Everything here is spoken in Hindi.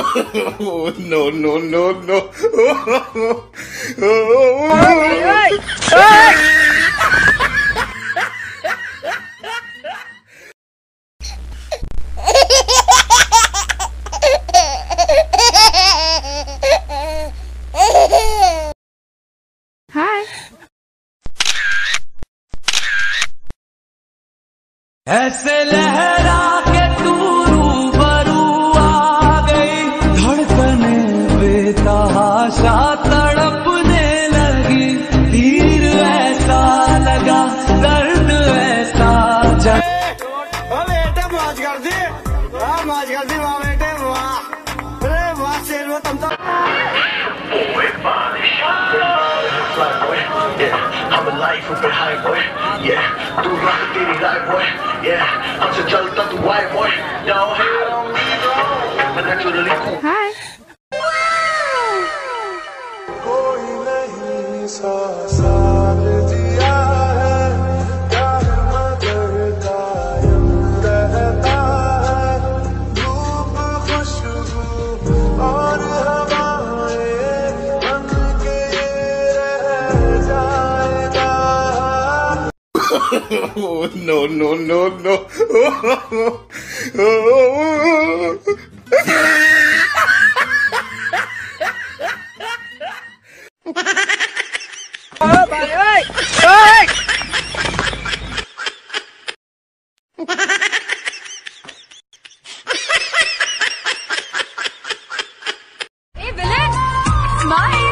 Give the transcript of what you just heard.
oh, no, no, no, no. Hi. ऐसे लहरा आशा तड़पने लगी तीर ऐसा लगा दर्द ऐसा जग बेटे मौज कर दी। वाह कर दी वाह बेटे वाह। अरे वाह शेर वो तुम तो लाइफ चलता सा साथ दिया है। प्यार Oh, no, no, no, Bye.